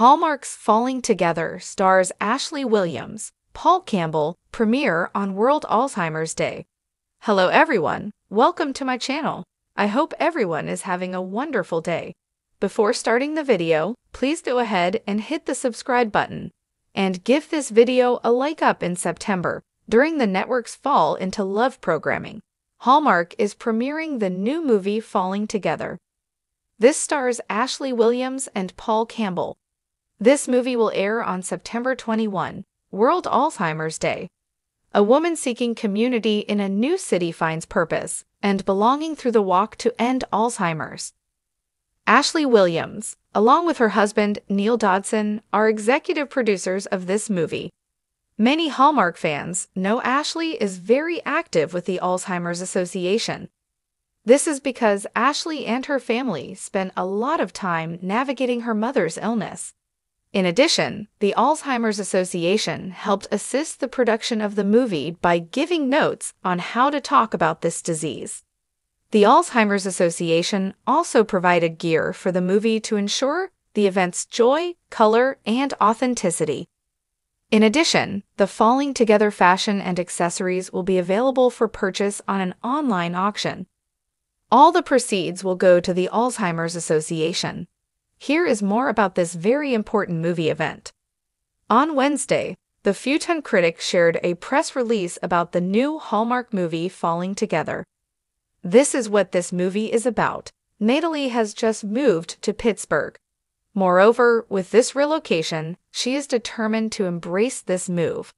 Hallmark's Falling Together stars Ashley Williams, Paul Campbell, premiere on World Alzheimer's Day. Hello everyone, welcome to my channel. I hope everyone is having a wonderful day. Before starting the video, please go ahead and hit the subscribe button and give this video a like up in September during the network's fall into love programming. Hallmark is premiering the new movie Falling Together. This stars Ashley Williams and Paul Campbell. This movie will air on September 21, World Alzheimer's Day. A woman seeking community in a new city finds purpose and belonging through the walk to end Alzheimer's. Ashley Williams, along with her husband Neal Dodson, are executive producers of this movie. Many Hallmark fans know Ashley is very active with the Alzheimer's Association. This is because Ashley and her family spent a lot of time navigating her mother's illness. In addition, the Alzheimer's Association helped assist the production of the movie by giving notes on how to talk about this disease. The Alzheimer's Association also provided gear for the movie to ensure the event's joy, color, and authenticity. In addition, the Falling Together fashion and accessories will be available for purchase on an online auction. All the proceeds will go to the Alzheimer's Association. Here is more about this very important movie event. On Wednesday, the Futon Critic shared a press release about the new Hallmark movie Falling Together. This is what this movie is about. Natalie has just moved to Pittsburgh. Moreover, with this relocation, she is determined to embrace this move.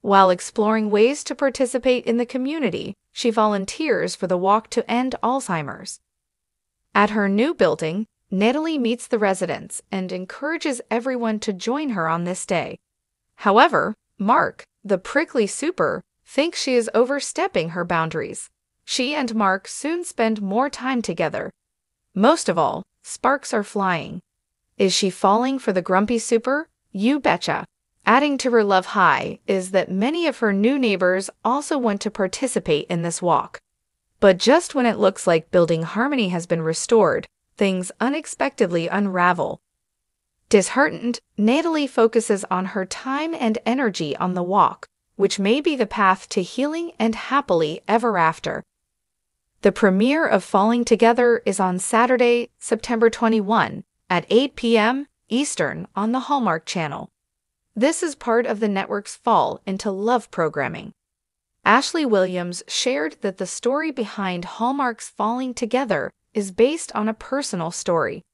While exploring ways to participate in the community, she volunteers for the Walk to End Alzheimer's. At her new building, Natalie meets the residents and encourages everyone to join her on this day. However, Mark, the prickly super, thinks she is overstepping her boundaries. She and Mark soon spend more time together. Most of all, sparks are flying. Is she falling for the grumpy super? You betcha. Adding to her love high is that many of her new neighbors also want to participate in this walk. But just when it looks like building harmony has been restored, things unexpectedly unravel. Disheartened, Natalie focuses on her time and energy on the walk, which may be the path to healing and happily ever after. The premiere of Falling Together is on Saturday, September 21 at 8 p.m. Eastern on the Hallmark Channel. This is part of the network's fall into love programming. Ashley Williams shared that the story behind Hallmark's Falling Together is based on a personal story.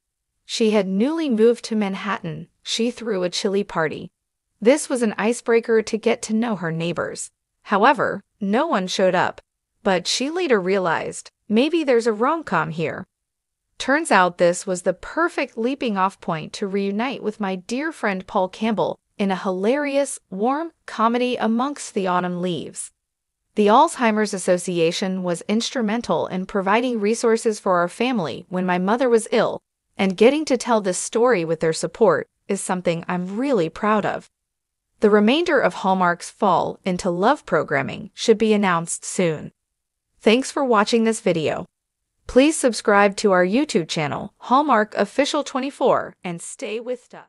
She had newly moved to Manhattan. She threw a chili party. This was an icebreaker to get to know her neighbors. However, no one showed up. But she later realized maybe there's a rom com here. Turns out this was the perfect leaping off point to reunite with my dear friend Paul Campbell in a hilarious, warm comedy amongst the autumn leaves. The Alzheimer's Association was instrumental in providing resources for our family when my mother was ill, and getting to tell this story with their support is something I'm really proud of. The remainder of Hallmark's fall into love programming should be announced soon. Thanks for watching this video. Please subscribe to our YouTube channel, Hallmark Official 24, and stay with us.